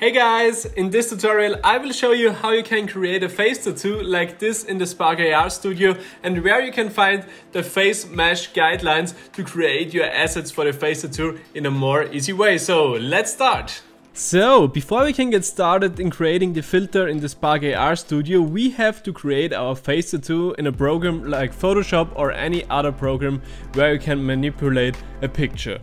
Hey guys, in this tutorial I will show you how you can create a face tattoo like this in the Spark AR Studio and where you can find the face mesh guidelines to create your assets for the face tattoo in a more easy way. So let's start! So, before we can get started in creating the filter in the Spark AR Studio, we have to create our face tattoo in a program like Photoshop or any other program where you can manipulate a picture.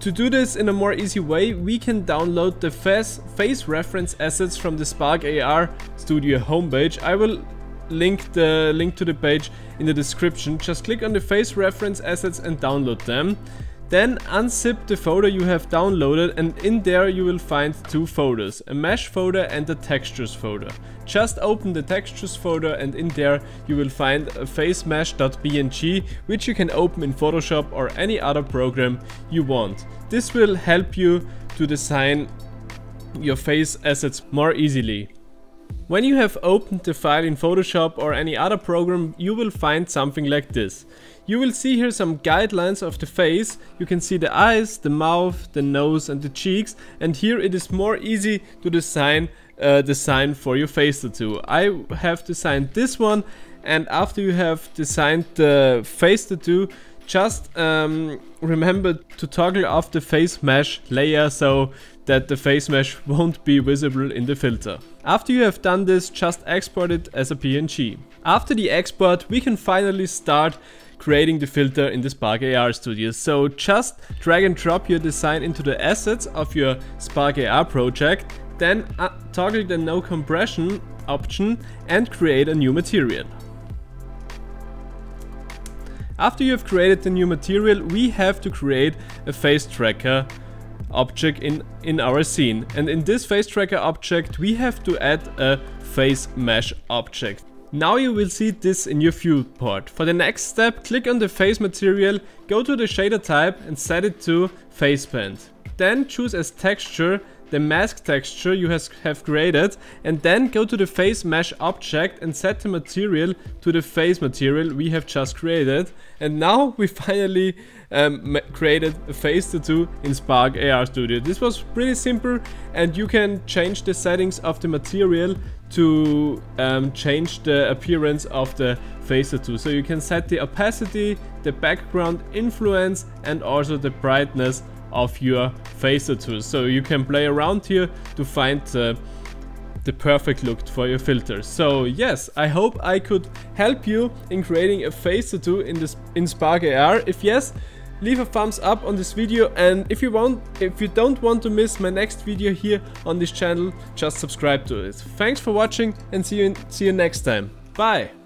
To do this in a more easy way, we can download the face, reference assets from the Spark AR Studio homepage. I will link the link to the page in the description. Just click on the face reference assets and download them. Then unzip the folder you have downloaded and in there you will find two folders, a mesh folder and a textures folder. Just open the textures folder and in there you will find a facemesh.png which you can open in Photoshop or any other program you want. This will help you to design your face assets more easily. When you have opened the file in Photoshop or any other program, you will find something like this. You will see here some guidelines of the face. You can see the eyes, the mouth, the nose and the cheeks. And here it is more easy to design uh, design for your face tattoo. I have designed this one and after you have designed the face tattoo, just um, remember to toggle off the face mesh layer so that the face mesh won't be visible in the filter. After you have done this, just export it as a PNG. After the export, we can finally start creating the filter in the Spark AR Studio. So just drag and drop your design into the assets of your Spark AR project, then uh, toggle the no compression option and create a new material. After you have created the new material, we have to create a face tracker object in, in our scene. And in this face tracker object, we have to add a face mesh object. Now you will see this in your viewport. For the next step, click on the face material, go to the shader type and set it to face paint. Then choose as texture the mask texture you has, have created and then go to the face mesh object and set the material to the face material we have just created and now we finally um, created a face tattoo in Spark AR Studio. This was pretty simple and you can change the settings of the material to um, change the appearance of the face tattoo. So you can set the opacity, the background influence and also the brightness of your face tattoo. So you can play around here to find uh, the perfect look for your filter. So yes, I hope I could help you in creating a face tattoo in this in Spark AR. If yes, leave a thumbs up on this video and if you want if you don't want to miss my next video here on this channel, just subscribe to it. Thanks for watching and see you in, see you next time. Bye.